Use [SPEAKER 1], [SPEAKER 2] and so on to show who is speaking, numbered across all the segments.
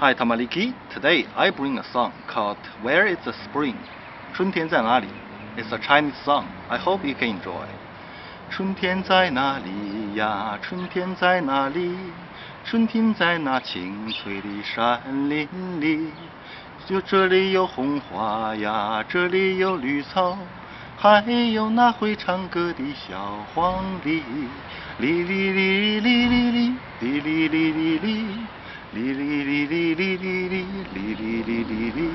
[SPEAKER 1] Hi, Tamaliki. Today I bring a song called Where is the Spring? 春天在哪里? It's a Chinese song. I hope you can enjoy. 春天在哪里呀？春天在哪里？春天在那青翠的山林里。就这里有红花呀，这里有绿草，还有那会唱歌的小黄鹂。哩哩哩哩哩哩，哩哩哩哩哩，哩哩哩哩哩哩哩，哩哩哩哩哩。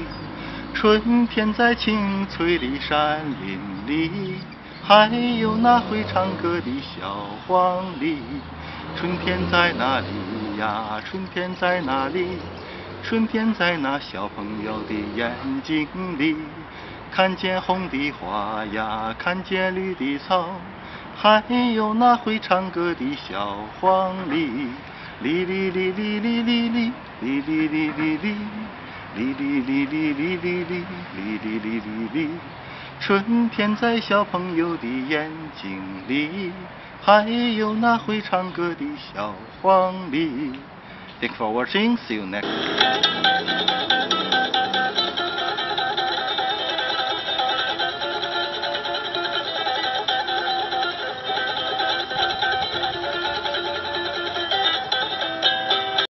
[SPEAKER 1] 春天在青翠的山林里，还有那会唱歌的小黄鹂。春天在哪里呀？春天在哪里？春天在那小朋友的眼睛里，看见红的花呀，看见绿的草，还有那会唱歌的小黄鹂。哩哩哩哩哩哩哩，哩哩哩哩哩，哩哩哩哩哩哩哩，哩哩哩哩哩。春天在小朋友的眼睛里，还有那会唱歌的小黄鹂。Thanks for watching. See you next.